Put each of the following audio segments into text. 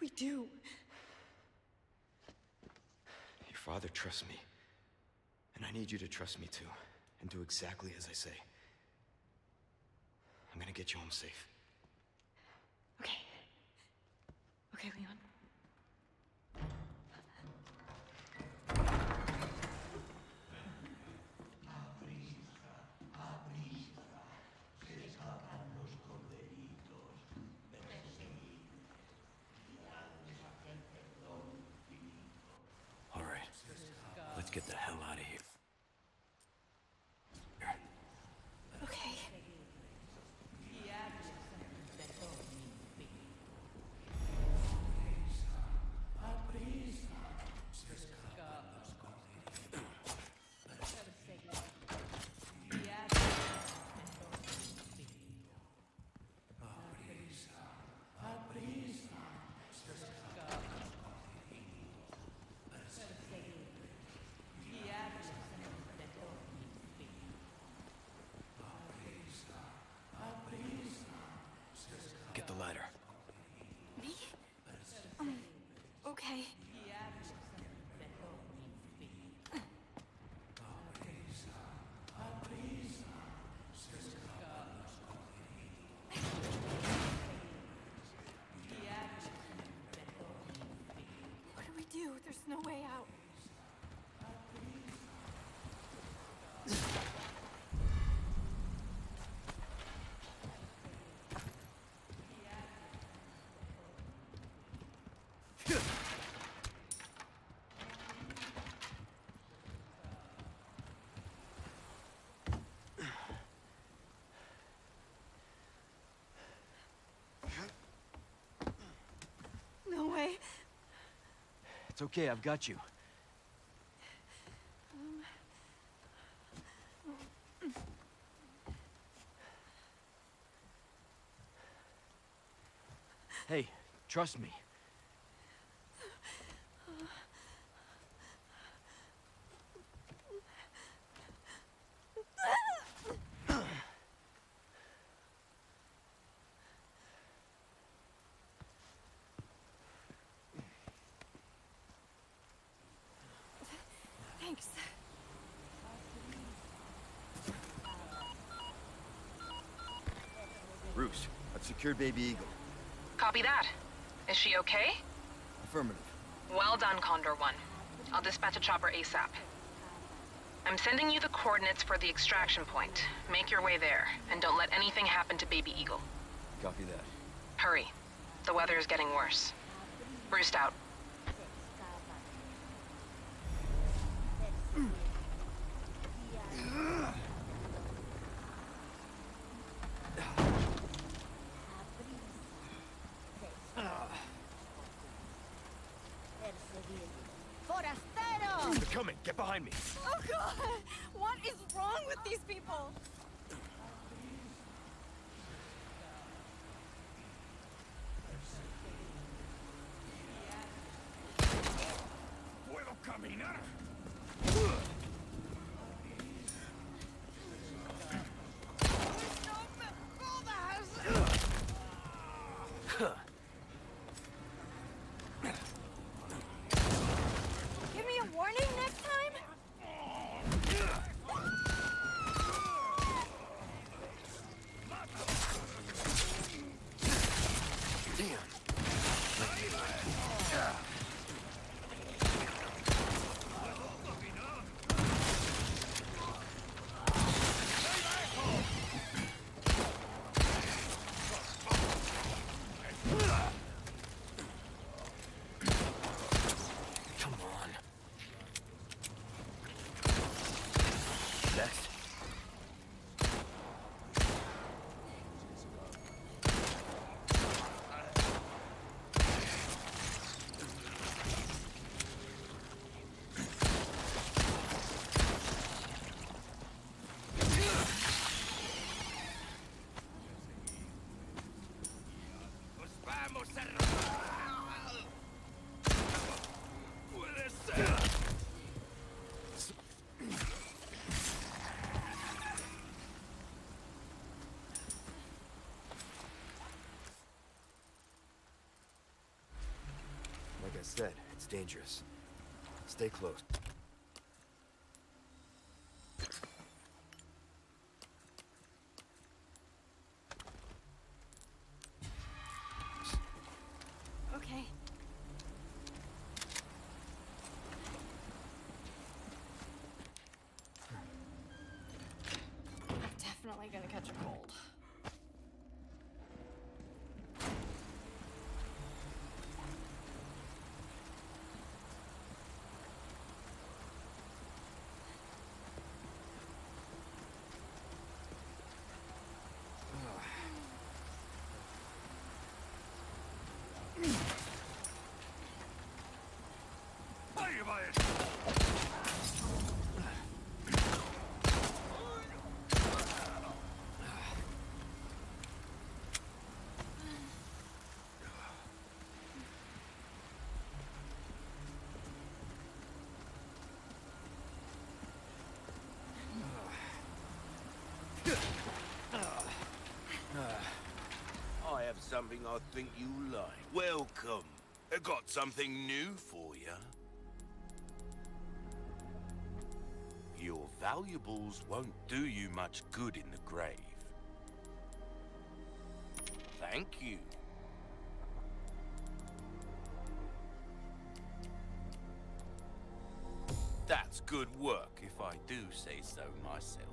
we do? Your father trusts me. And I need you to trust me too. And do exactly as I say. I'm gonna get you home safe. Okay. Okay, Leon. All right. Let's get the hell out of here. Okay. Get the ladder. Me? Um, okay. What do we do? There's no way out. No way. It's okay, I've got you. Hey, trust me. Roost, I've secured Baby Eagle. Copy that. Is she okay? Affirmative. Well done, Condor One. I'll dispatch a chopper ASAP. I'm sending you the coordinates for the extraction point. Make your way there, and don't let anything happen to Baby Eagle. Copy that. Hurry. The weather is getting worse. Roost out. Behind me! Oh god! What is wrong with these people? I said, it's dangerous. Stay close. Okay. I'm definitely gonna catch a cold. I have something I think you like. Welcome. I got something new for valuables won't do you much good in the grave. Thank you. That's good work, if I do say so myself.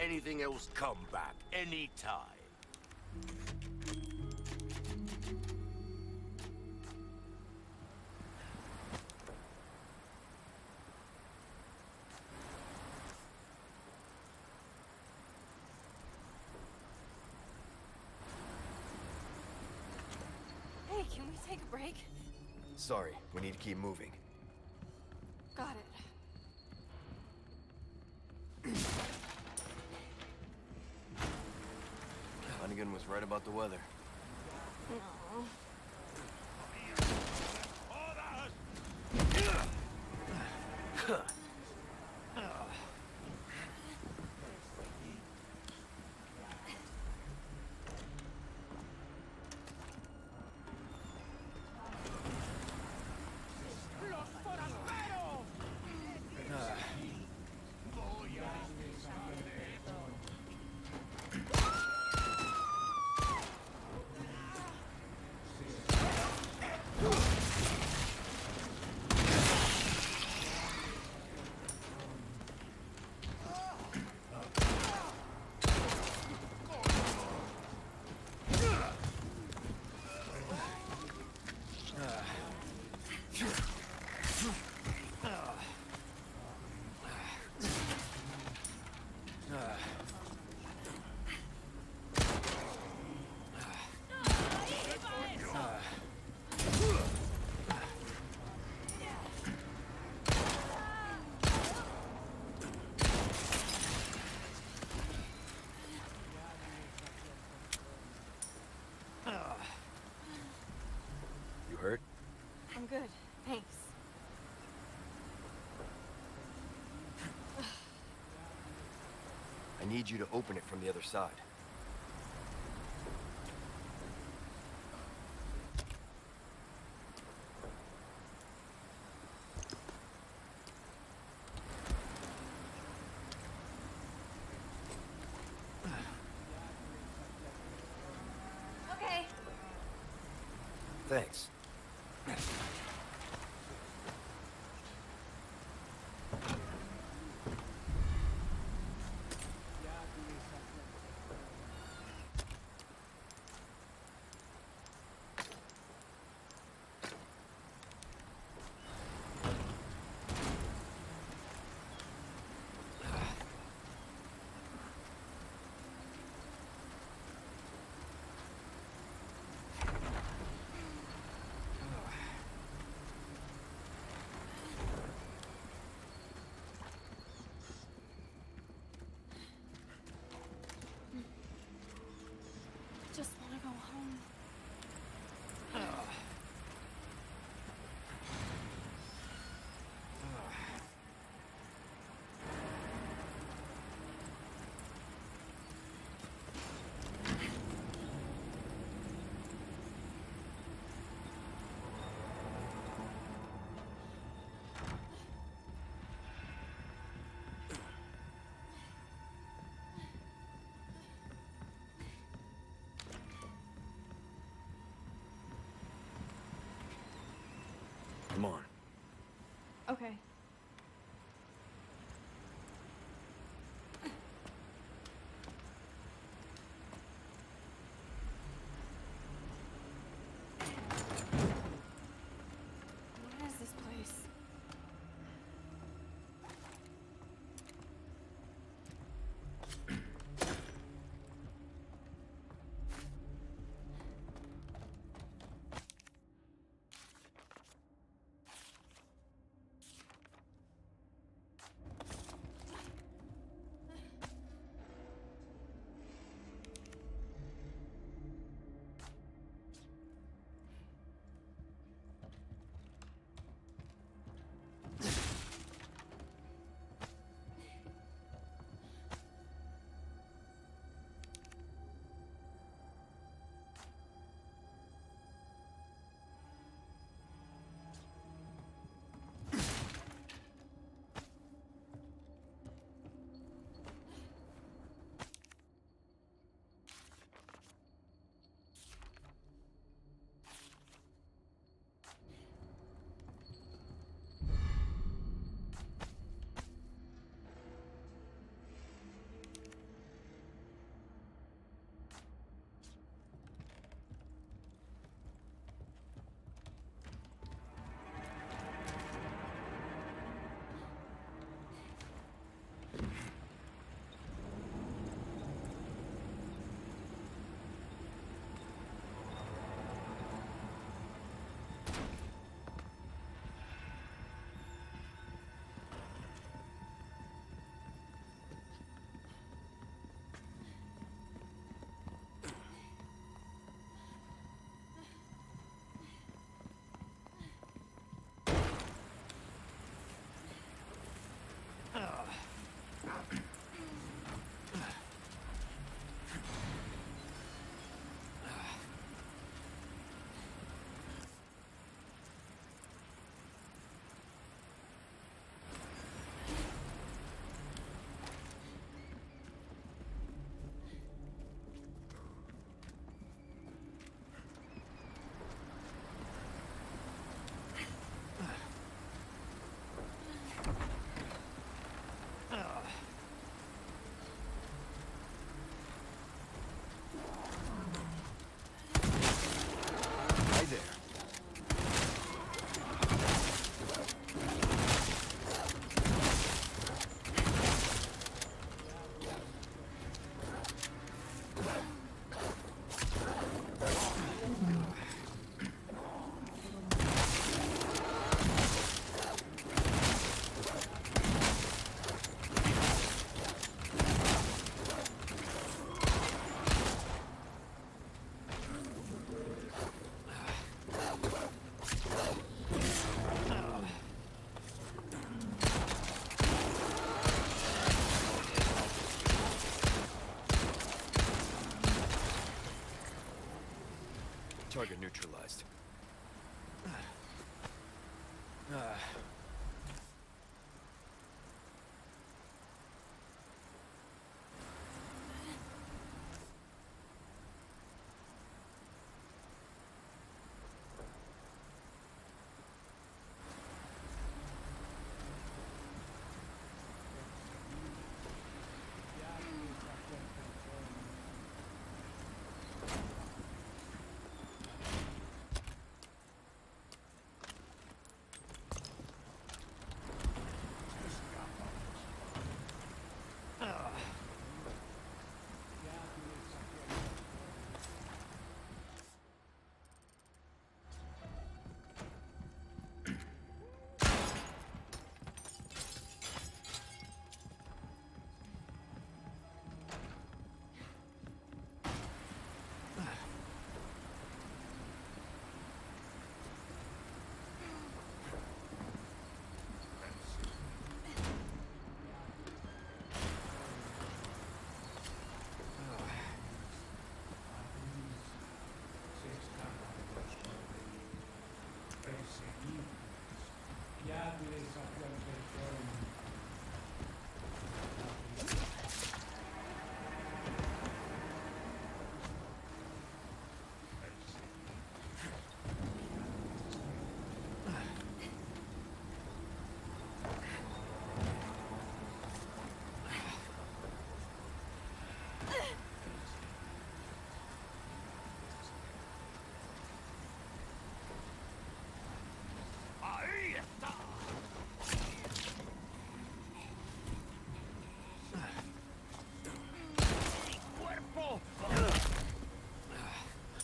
Anything else, come back anytime. To keep moving. Got it. Hunnigan was right about the weather. No. You hurt? Good. Thanks. I need you to open it from the other side. Okay.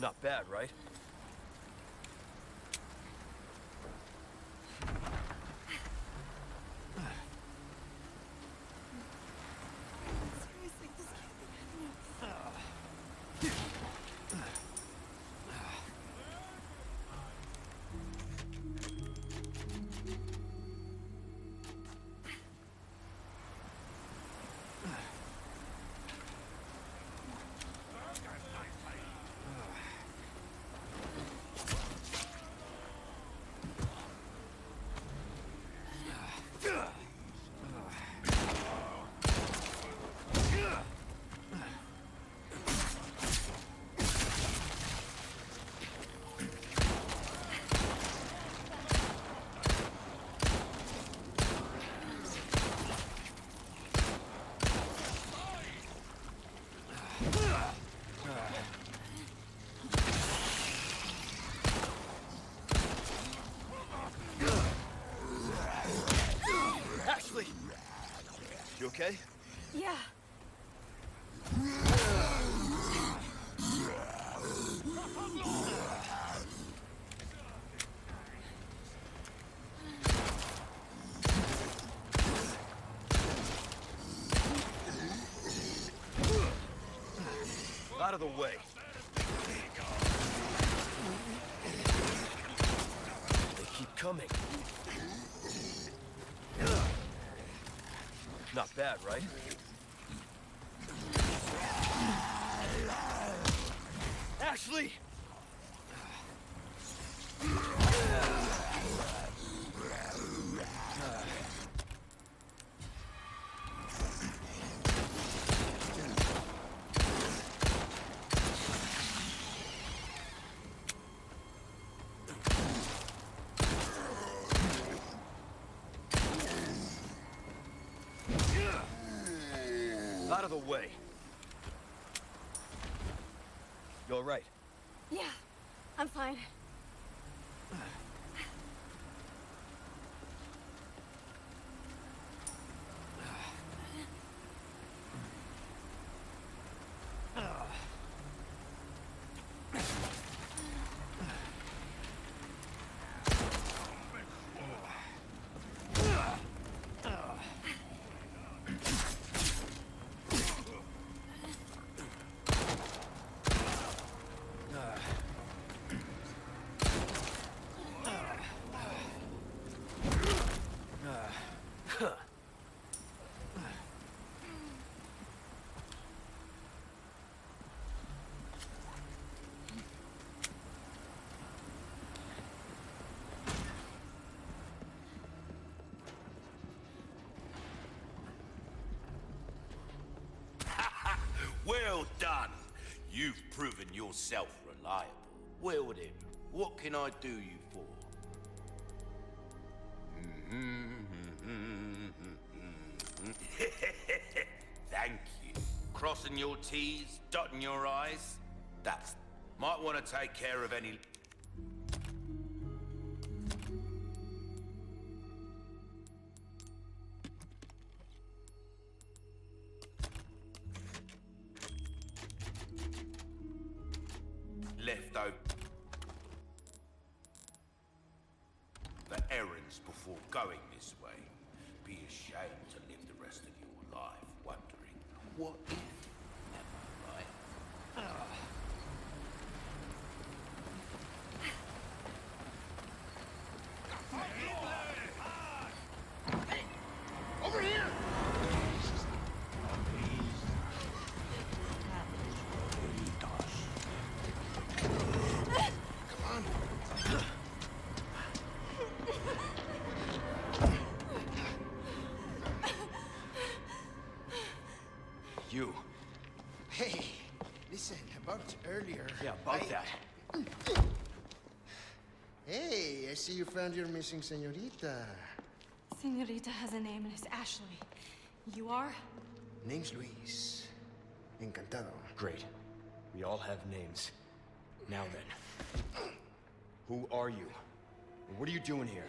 Not bad, right? Out of the way. They keep coming. Not bad, right? Ashley! Out of the way. You all right? Yeah. I'm fine. Well done. You've proven yourself reliable. Well then, what can I do you for? Thank you. Crossing your T's, dotting your I's. That's... Might want to take care of any... Yeah, about I- that. Hey, I see you found your missing senorita. Senorita has a name and it's Ashley. You are? Name's Luis. Encantado. Great. We all have names. Now then. Who are you? What are you doing here?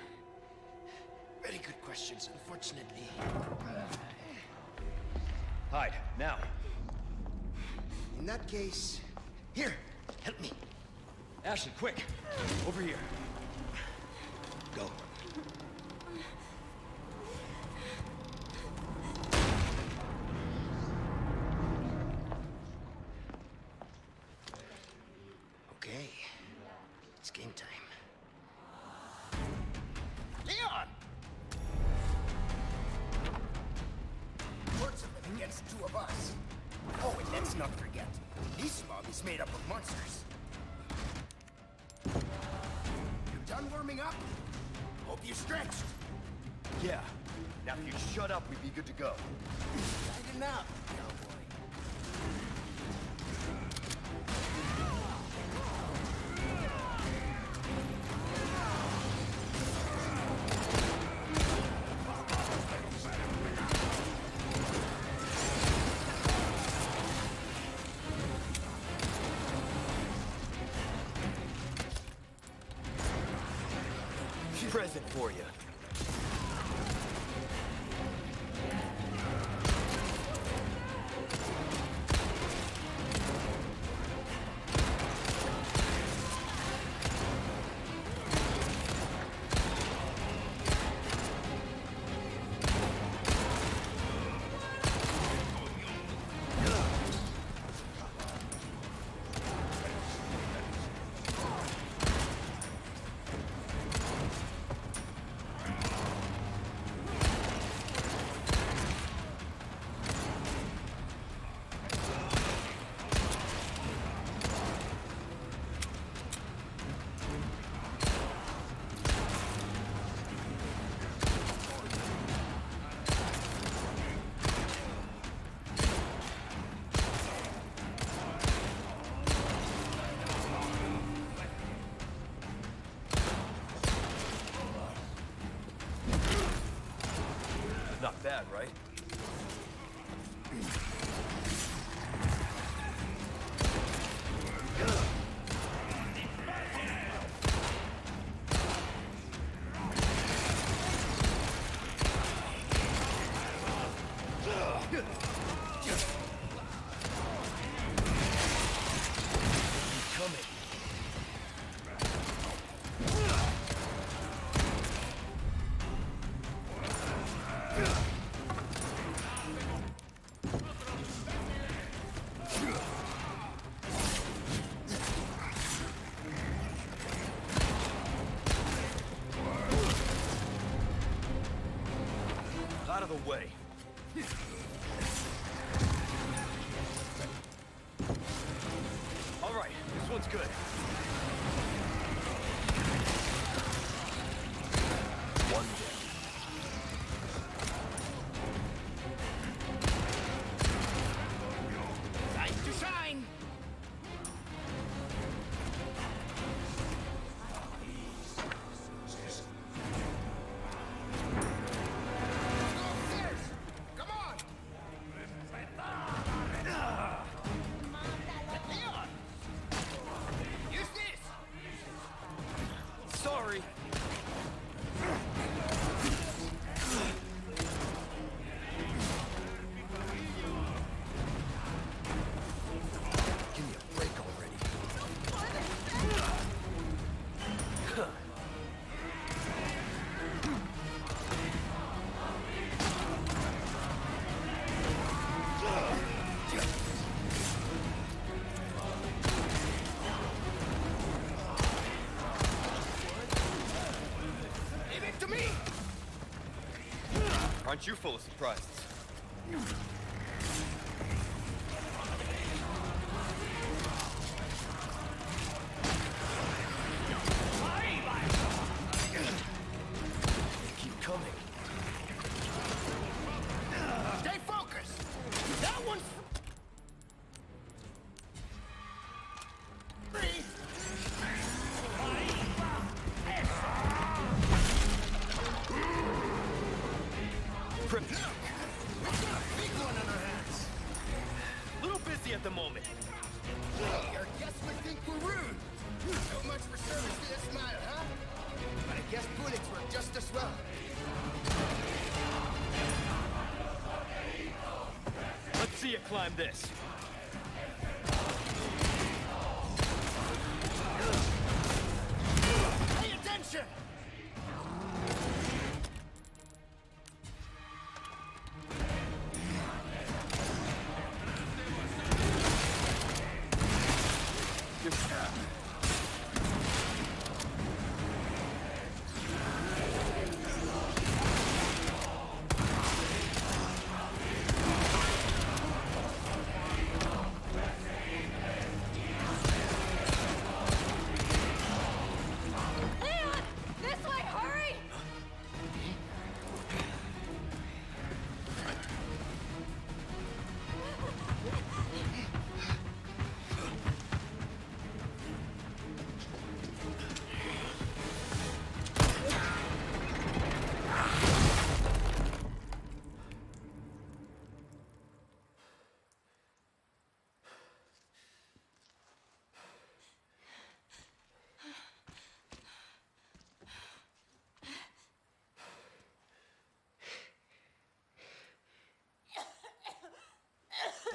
Very good questions, unfortunately. Hide, now. In that case, here, Help me. Ashley, quick. Over here. Go. Okay. made up of monsters. You done warming up? Hope you stretched. Yeah. Now if you shut up, we'd be good to go. Tighten up. for you. Aren't you full of surprises?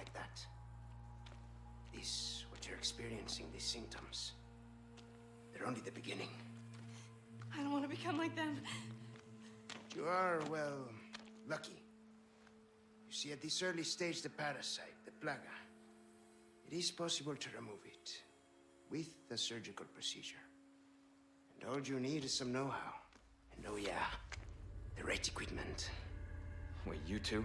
like that. This, what you're experiencing, these symptoms, they're only the beginning. I don't want to become like them. You are, well, lucky. You see, at this early stage, the parasite, the plaga, it is possible to remove it with the surgical procedure. And all you need is some know-how. And oh yeah, the right equipment. Wait, you two?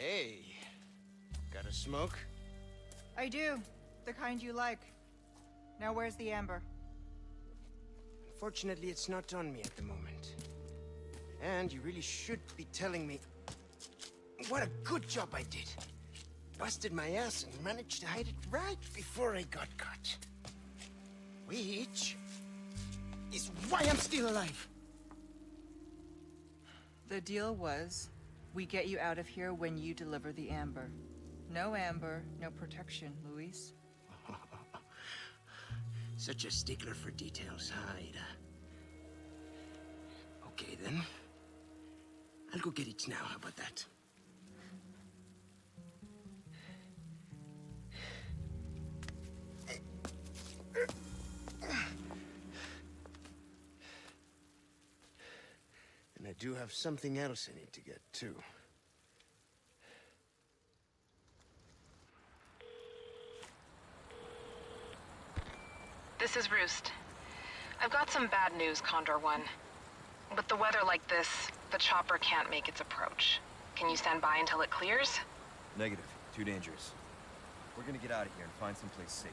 Hey, got a smoke? I do. The kind you like. Now where's the amber? Unfortunately, it's not on me at the moment. And you really should be telling me what a good job I did. Busted my ass and managed to hide it right before I got caught. Which is why I'm still alive. The deal was, we get you out of here when you deliver the amber. No amber, no protection, Luis. Such a stickler for details, Ada? Okay, then. I'll go get it now. How about that? Do have something else I need to get, too. This is Roost. I've got some bad news, Condor One. With the weather like this, the chopper can't make its approach. Can you stand by until it clears? Negative. Too dangerous. We're gonna get out of here and find someplace safe.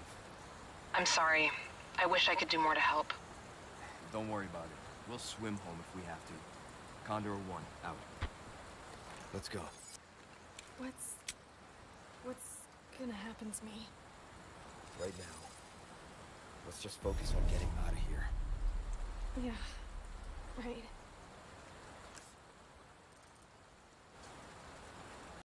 I'm sorry. I wish I could do more to help. Don't worry about it. We'll swim home if we have to. Condor 1, out. Let's go. What's... What's gonna happen to me? Right now. Let's just focus on getting out of here. Yeah, right.